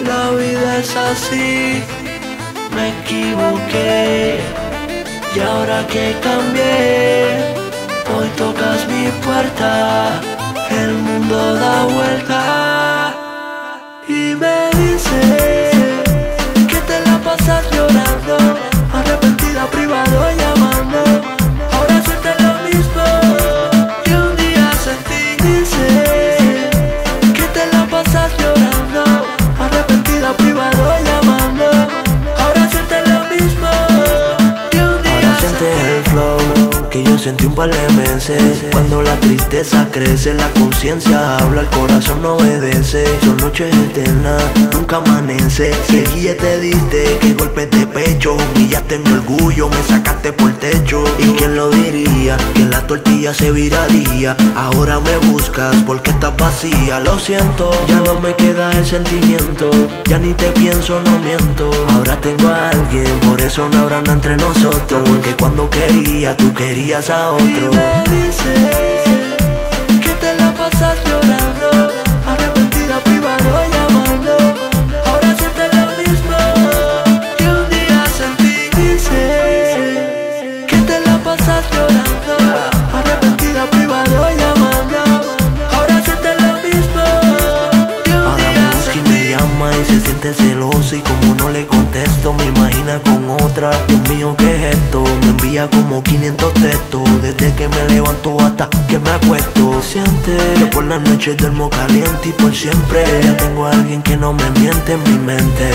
La vida es así, me equivoqué. Y ahora que cambié, hoy tocas mi puerta. Que yo sentí un par de meses. Cuando la tristeza crece, la conciencia habla, el corazón no obedece. Son noches eternas, nunca amanece. Seguí te diste, que golpe de pecho Humillaste mi orgullo, me sacaste tortilla se viraría. Ahora me buscas porque estás vacía. Lo siento, ya no me queda el sentimiento. Ya ni te pienso, no miento. Ahora tengo a alguien, por eso no habrá nada entre nosotros. Porque cuando quería, tú querías a otro celoso Y como no le contesto me imagina con otra. Dios mío, ¿qué es esto? Me envía como 500 textos. Desde que me levanto hasta que me acuesto. Siente que por las noches duermo caliente y por siempre. Ya tengo a alguien que no me miente en mi mente.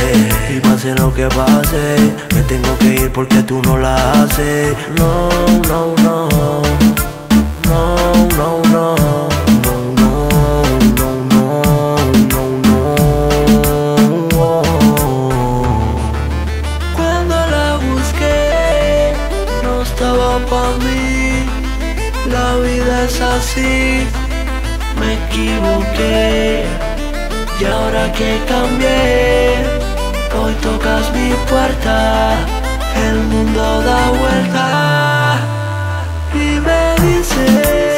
Y pase lo que pase Me tengo que ir porque tú no la haces. No, no, no No, estaba pa' mí. La vida es así, me equivoqué. Y ahora que cambié, hoy tocas mi puerta. El mundo da vuelta y me dice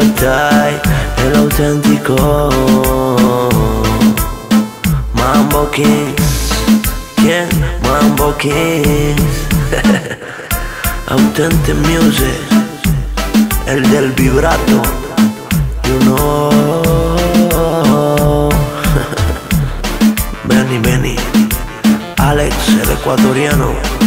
El auténtico Mambo Kings. ¿Quién? Mambo Kings. Authentic Music El del vibrato. You know. Benny Benny Alex, el ecuatoriano